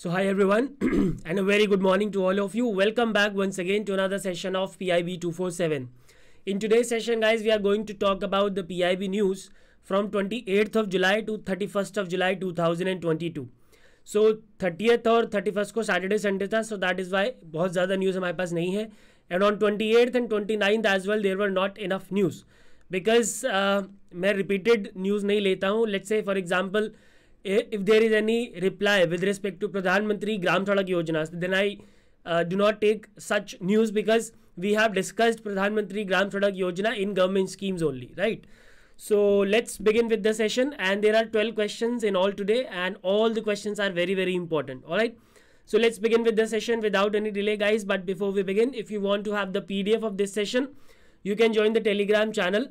So, hi everyone, and a very good morning to all of you. Welcome back once again to another session of PIB 247. In today's session, guys, we are going to talk about the PIB news from 28th of July to 31st of July 2022. So thirtieth और thirty first को Saturday Sunday था so that is Y बहुत ज़्यादा news हमारे पास नहीं है and on twenty eighth and twenty ninth as well there were not enough news because मैं रिपीटेड न्यूज़ नहीं लेता हूँ let's say for example if there is any reply with respect to Pradhan Mantri Gram Sadak Yojana, then I uh, do not take such news because we have discussed Pradhan Mantri Gram Sadak Yojana in government schemes only, right? So let's begin with the session and there are 12 questions in all today and all the questions are very very important, all right? So let's begin with the session without any delay guys but before we begin if you want to have the PDF of this session you can join the telegram channel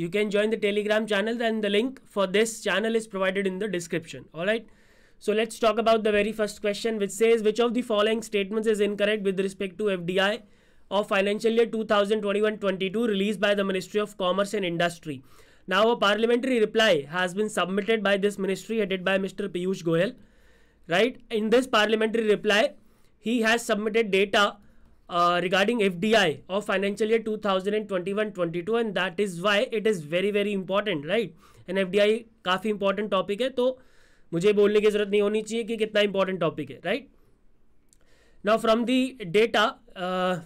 you can join the telegram channel and the link for this channel is provided in the description. All right so let's talk about the very first question which says which of the following statements is incorrect with respect to fdi of financial year 2021-22 released by the ministry of commerce and industry? Now a parliamentary reply has been submitted by this ministry headed by mr piyush goyal. Right? In this parliamentary reply he has submitted data regarding F D I of financial year two thousand and twenty one twenty two and that is why it is very very important right and F D I काफ़ी important topic है तो मुझे बोलने की ज़रूरत नहीं होनी चाहिए कि कितना इंपॉर्टेंट टॉपिक है right now from the data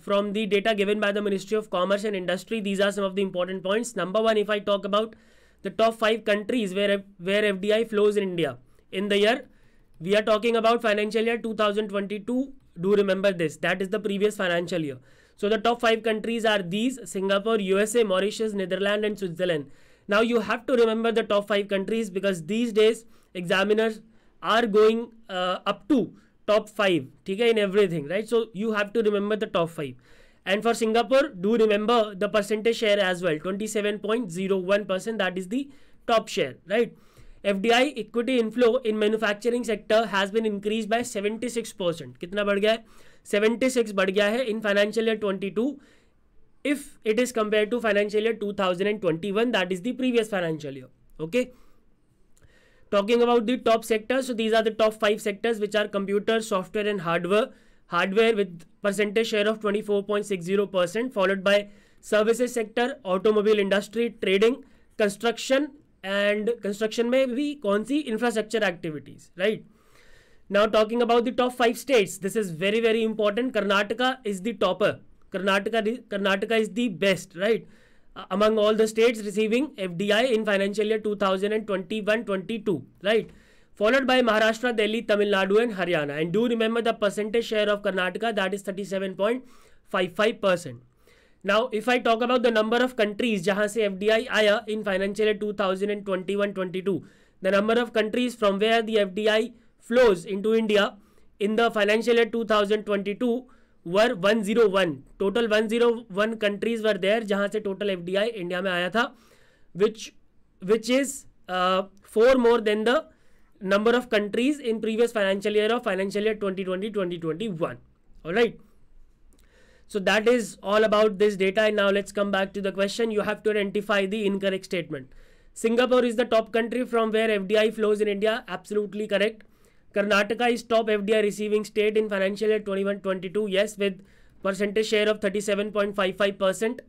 from the data given by the ministry of commerce and industry these are some of the important points number one if I talk about the top five countries where where F D I flows in India in the year we are talking about financial year two thousand twenty two do remember this. That is the previous financial year. So the top five countries are these singapore usa mauritius netherlands and switzerland. Now you have to remember the top five countries because these days examiners are going uh, up to top five okay, in everything right? So you have to remember the top five. And for singapore do remember the percentage share as well. 27.01 percent that is the top share right FDI equity in in sector has been increase by seventy six percent कितना बढ़ गया है? 76 बढ़ गया है in financial year 22. If it is compare to financial year two thousand and twenty one that is the previous financial year okay talking about the top sectors these are the top five sectors which are computer software and hardware hardware with percentage share of twenty four point six zero percent followed services sector automobile industry trading construction and construction में भी कौन सी infrastructure activities right now talking about the top five states this is very very important Karnataka is the topper Karnataka Karnataka is the best right among all the states receiving FDI in financial year 2021-22, right? Followed by Maharashtra, Delhi, Tamil Nadu and Haryana. And do remember the percentage share of Karnataka that is 37.55 Now if I talk about the number of countries जहाँ से FDI आया in financial two thousand and twenty two the number of countries from where are the F D I flows into India in the financial two thousand twenty two were one zero one total one zero one countries were there जहाँ से total F D I India में आया था which which is four more than the number of countries in previous financial year of financial year twenty twenty twenty twenty one right So that is all about this data. And now let's come back to the question. You have to identify the incorrect statement. Singapore is the top country from where FDI flows in India. Absolutely correct. Karnataka is top FDI receiving state in financial year 21-22. Yes, with percentage share of 37.55%.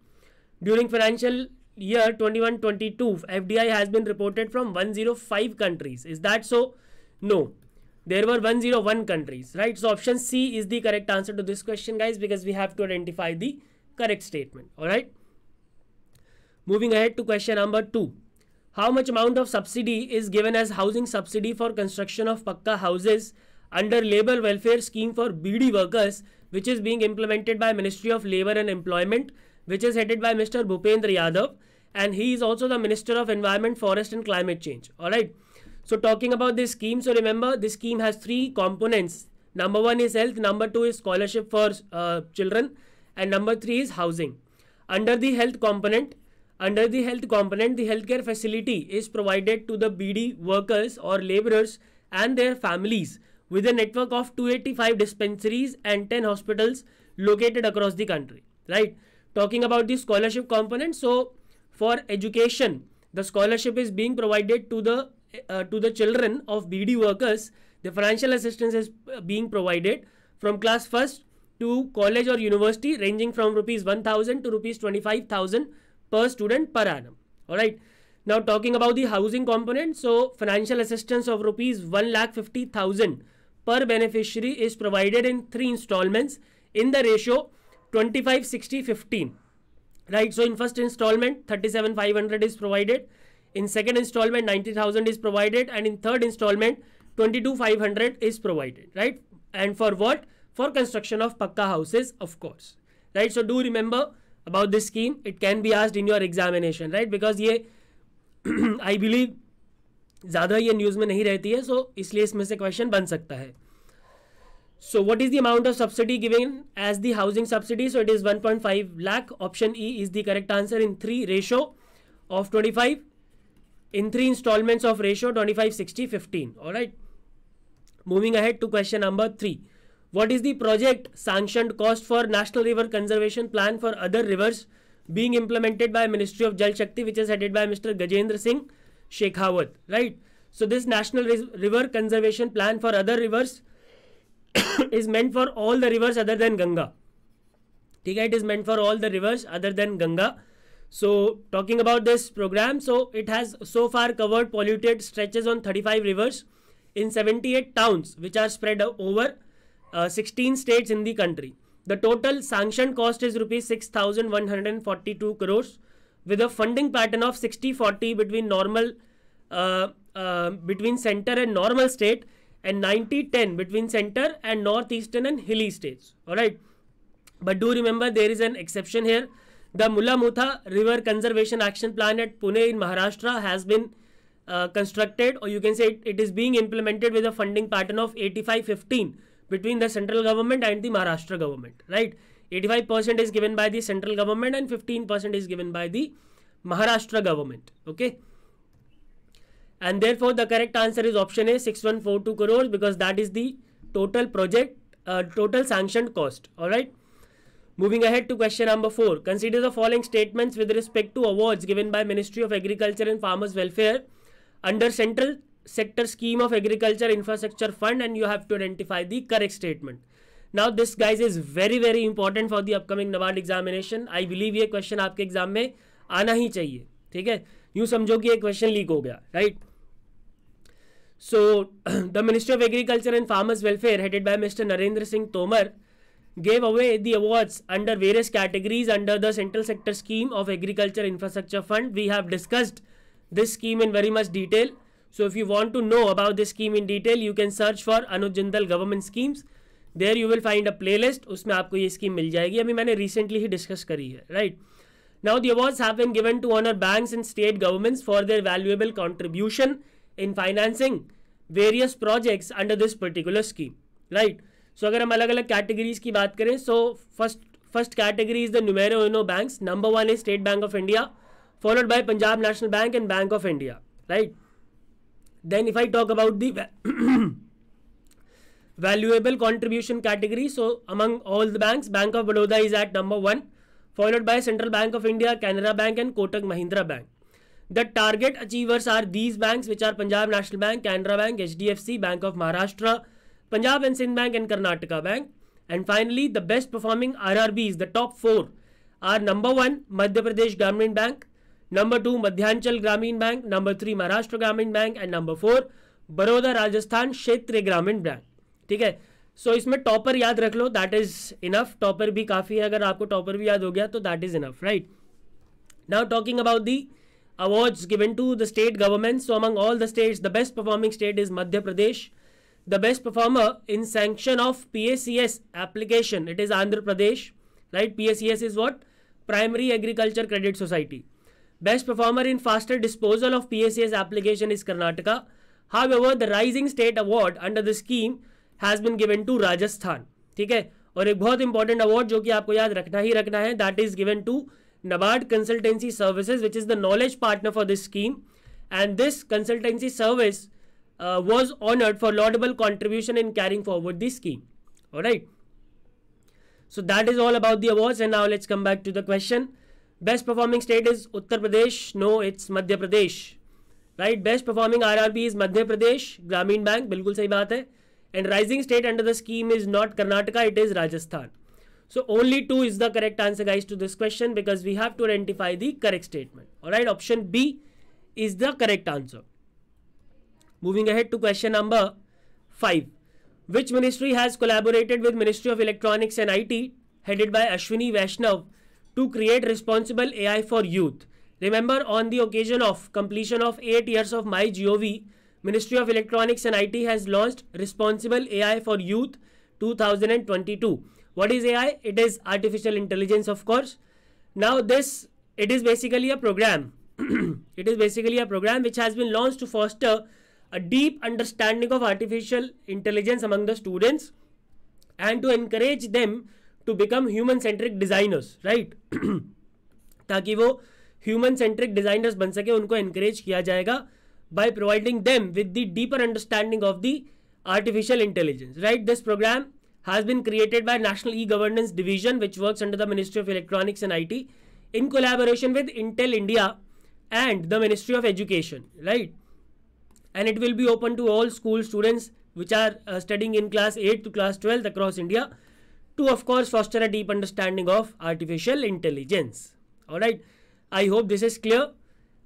During financial year 21-22, FDI has been reported from 105 countries. Is that so? No there were 101 countries, right? So option C is the correct answer to this question, guys, because we have to identify the correct statement, all right? Moving ahead to question number two. How much amount of subsidy is given as housing subsidy for construction of Pakka houses under Labour Welfare Scheme for Beedi workers, which is being implemented by Ministry of Labour and Employment, which is headed by Mr. Bhupendra Yadav, and he is also the Minister of Environment, Forest and Climate Change, all right? So talking about this scheme, so remember this scheme has three components. Number one is health, number two is scholarship for uh, children, and number three is housing. Under the health component, under the health component, the healthcare facility is provided to the Beedi workers or laborers and their families with a network of 285 dispensaries and 10 hospitals located across the country. Right? Talking about the scholarship component, so for education, the scholarship is being provided to the uh, to the children of Beedi workers, the financial assistance is uh, being provided from class first to college or university ranging from rupees 1000 to rupees 25000 per student per annum. All right. Now talking about the housing component so financial assistance of rupees 1 lakh 50000 per beneficiary is provided in three installments in the ratio 25 60 15 right. So in first installment 37 500 is provided in second installment ninety thousand is provided and in third installment twenty two five hundred is provided right and for what for construction of pucca houses of course right so do remember about this scheme it can be asked in your examination right because ये I believe ज़्यादा ये news में नहीं रहती है सो so इसलिए इसमें से क्वेश्चन बन सकता है। So what is the amount of subsidy giving as the housing subsidy so it is one point five lakh option E is the correct answer in three ratio of twenty five In 3 installments of ratio 25, 60, 15. Alright. Moving ahead to question number 3. What is the project sanctioned cost for National River Conservation Plan for other rivers being implemented by Ministry of Jal Shakti which is headed by Mr. Gajendra Singh Shekhawat. Right. So this National River Conservation Plan for other rivers is meant for all the rivers other than Ganga. Okay, it is meant for all the rivers other than Ganga. So, talking about this program, so it has so far covered polluted stretches on 35 rivers in 78 towns, which are spread over uh, 16 states in the country. The total sanctioned cost is rupees 6,142 crores with a funding pattern of 60-40 between normal uh, uh, between center and normal state and 90-10 between center and northeastern and hilly states. Alright. But do remember there is an exception here. The Mula Mutha River Conservation Action Plan at Pune in Maharashtra has been uh, constructed or you can say it, it is being implemented with a funding pattern of 85-15 between the central government and the Maharashtra government. Right. 85% is given by the central government and 15% is given by the Maharashtra government. Okay and therefore the correct answer is option A 6142 crores because that is the total project uh, total sanctioned cost all right moving ahead to question number 4 consider the following statements with respect to awards given by ministry of agriculture and farmers welfare under central sector scheme of agriculture infrastructure fund and you have to identify the correct statement now this guys is very very important for the upcoming nabard examination i believe ये question आपके exam में आना ही चाहिए ठीक है यूँ समझो कि ये क्वेश्चन लीक हो गया right? So, the Ministry of Agriculture and Farmers Welfare, headed by Mr. Narendra Singh Tomar, gave away the awards under various categories under the Central Sector Scheme of Agriculture Infrastructure Fund. We have discussed this scheme in very much detail. So, if you want to know about this scheme in detail, you can search for Anuj Jindal government schemes. There you will find a playlist. उसमें आपको ये scheme मिल जाएगी अभी मैंने recently ही discuss करी है right. Now the awards have been given to honor banks and state governments for their valuable contribution in financing various projects under this particular scheme right So अगर हम अलग अलग कैटेगरीज की बात करें so first first category is the numero uno bank number one is State Bank of India followed by Punjab National Bank and Bank of India right then if I talk about the valuable contribution category so among all the bank Bank of Baroda is at number one followed by Central Bank of India Canara Bank and Kotak Mahindra Bank the target achievers are these bank which are Punjab National Bank Canara Bank H D F C Bank of Maharashtra Punjab and Sindh Bank and Karnataka Bank and finally the best performing R R B is the top four are number one Madhya Pradesh Gramin Bank number to Madhyanchal ग्रामीण bank number three Maharashtra Gramin Bank and number four Baroda Rajasthan Kshetriya Gramin Bank ठीक है? सो so, इसमें topper याद रख लो that is enough topper भी काफ़ी है अगर आपको टॉपर भी याद हो गया तो that is enough right now talking about the awards given to the state government so among all the states the best performing state is Madhya Pradesh The best performer in sanction of PACS application, it is Andhra Pradesh. Right? PACS is what? Primary Agriculture Credit Society. Best performer in faster disposal of PACS application is Karnataka. However, the Rising State Award under the scheme has been given to Rajasthan. ठीक है और एक बहुत important award जो कि आपको याद रखना ही रखना है that is given to NABARD Consultancy Services, which is the knowledge partner for this scheme. And this consultancy service uh, was honored for laudable contribution in carrying forward this scheme. All right. So that is all about the awards. And now let's come back to the question. Best performing state is Uttar Pradesh. No, it's Madhya Pradesh. Performing R R B is Madhya Pradesh Gramin bank बिल्कुल सही बात है and rising state under the scheme is not Karnataka it is Rajasthan So only 2 is the correct answer guys to this question because we have to identify the correct statement. Alright, option B is the correct answer. Moving ahead to question number 5. Which ministry has collaborated with Ministry of Electronics and IT headed by Ashwini Vaishnav to create responsible AI for youth? Remember on the occasion of completion of 8 years of my MyGov, Ministry of Electronics and IT has launched Responsible AI for Youth 2022 what is ai it is artificial intelligence of course now this it is basically a program it is basically a program which has been launched to foster a deep understanding of artificial intelligence among the students and to encourage them to become human centric designers right ताकि वो human centric designers बन सके उनको encourage किया जाएगा by providing them with the deeper understanding of the artificial intelligence right this program has been created by National E-Governance Division, which works under the Ministry of Electronics and IT, in collaboration with Intel India and the Ministry of Education, right? And it will be open to all school students which are uh, studying in class 8 to class 12 across India to, of course, foster a deep understanding of artificial intelligence. All right. I hope this is clear.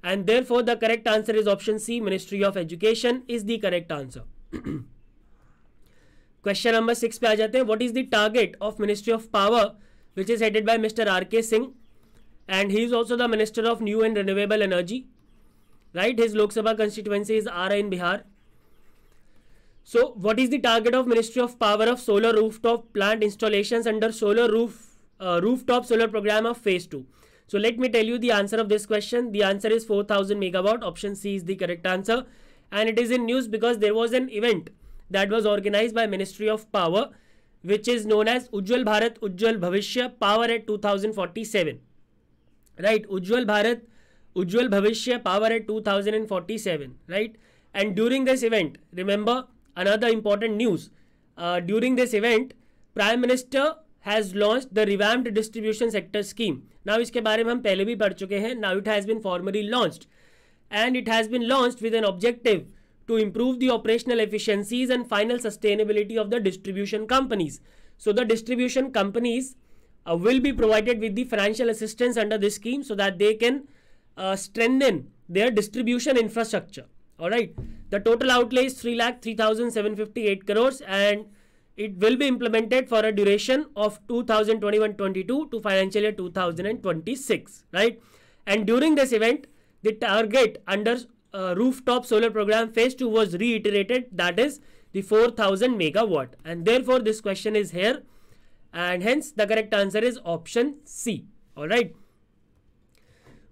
And therefore, the correct answer is option C, Ministry of Education is the correct answer. Question number six पे आ जाते हैं what is the target of ministry of power which is headed by mister are के Singh and he is also the minister of new and renewable right? His lok sabha constituency is ara in bihar. So what is the target of ministry of power of solar rooftop plant installations under solar roof uh, rooftop solar program of phase 2 so let me tell you the answer of this question. The answer is 4000 megawatt. Option c is the correct answer. And it is in news because there was an event that was organized by ministry of power which is known as Ujjwal Bharat Ujjwal Bhavishya Power at 2047 right? Ujjwal Bharat Ujjwal Bhavishya Power at 2047. Right, and during this event, remember another important news. Uh, during this event, Prime Minister has launched the revamped distribution sector scheme. Now इसके बारे में हम पहले भी पढ़ चुके हैं. Now it has been formally launched, and it has been launched with an objective to improve the operational efficiencies and final sustainability of the distribution companies. So the distribution companies uh, will be provided with the financial assistance under this scheme so that they can uh, strengthen their distribution infrastructure. All right. The total outlay is 3 lakh 3,758 crores and it will be implemented for a duration of 2021-22 to financial year 2026. Right. And during this event, the target under uh, rooftop solar program phase 2 was reiterated that is the 4000 megawatt and therefore this question is here and hence the correct answer is option C alright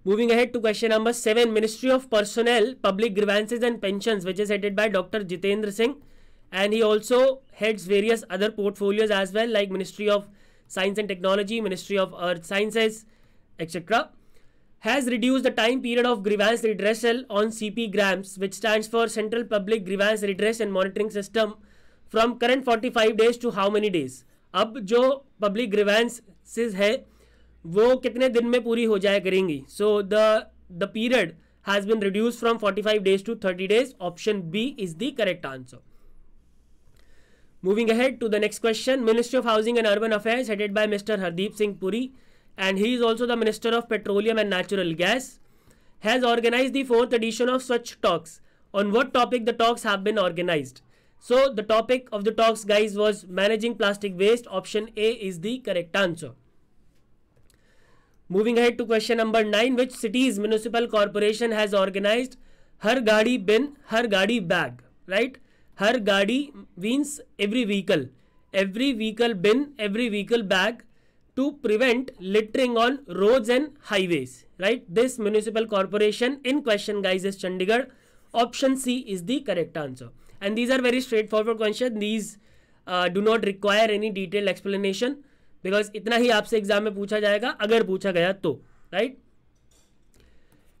Moving ahead to question number 7, Ministry of Personnel, Public Grievances and Pensions, which is headed by Dr. Jitendra Singh. And he also heads various other portfolios as well, like Ministry of Science and Technology, Ministry of Earth Sciences, etc. Has reduced the time period of grievance redressal on CPGRAMS, which stands for Central Public Grievance Redress and Monitoring System, from current 45 days to how many days? अब जो public grievances है वो कितने दिन में पूरी हो जाए करेंगी? So the the period has been reduce from 45 days to 30 days option B is the correct answer moving ahead to the next question ministry of housing and urban affair headed by mister Hardeep Singh Puri and he is also the minister of petroleum and natural gas has organise the fourth edition of Swachh talks on what topic the talks have been organise so the topic of the talks guys was managing plastic waste option A is the correct answer Moving ahead to question number 9. Which city's municipal corporation has organized Har Gadi Bin, Har Gadi Bag? Right? Har Gadi means every vehicle. Every vehicle bin, every vehicle bag to prevent littering on roads and highways right this municipal corporation in question guys is chandigarh option c is the correct answer and these are very straightforward questions these uh, do not require any detailed explanation because इतना ही आपसे exam में पूछा जाएगा अगर पूछा गया तो right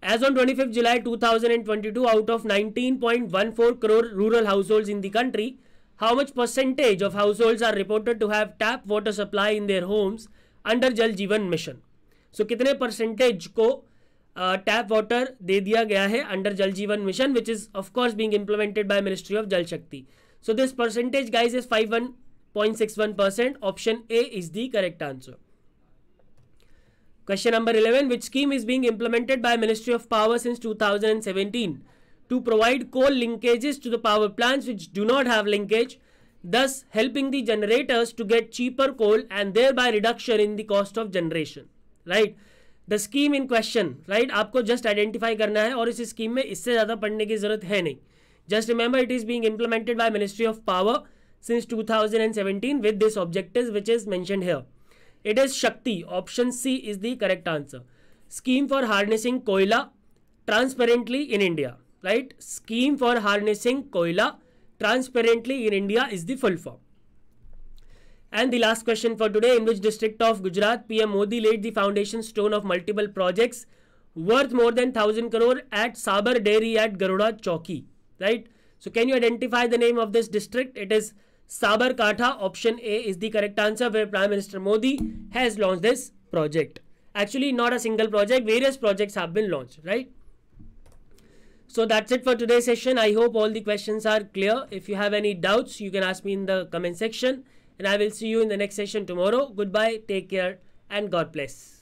as on twenty fifth July two thousand and twenty two out of nineteen point one four crore rural household in the country how much percentage of household are reported to have tap water supply in their homes under Jal Jeevan mission सो कितने percentage को tap uh, water दे दिया गया है under Jal Jeevan mission which is of course being implemented by ministry of Jal Shakti so this percentage guys is five one point six one percent option A is the correct answer Question number 11 Which scheme is being implemented by Ministry of Power since 2017 to provide coal linkages to the power plants which do not have linkage thus helping the generators to get cheaper coal and thereby reduction in the cost of generation right the scheme in question right आपको just identify करना है और इस scheme में इससे ज़्यादा पढ़ने की ज़रूरत है नहीं just remember it is being implemented by ministry of power since 2017 with this objectives which is mentioned here. It is Shakti. Option C is the correct answer. Scheme for harnessing koila transparently in India. Right? Scheme for harnessing koila transparently in India is the full form. And the last question for today, in which district of Gujarat PM Modi laid the foundation stone of multiple projects worth more than 1000 crore at Sabar Dairy at Gadhoda Chowki, right? So can you identify the name of this district? It is Sabarkantha. Option A is the correct answer where Prime Minister Modi has launched this project. Actually, not a single project, various projects have been launched, right? So that's it for today's session. I hope all the questions are clear. If you have any doubts, you can ask me in the comment section. And I will see you in the next session tomorrow. Goodbye, take care, and God bless.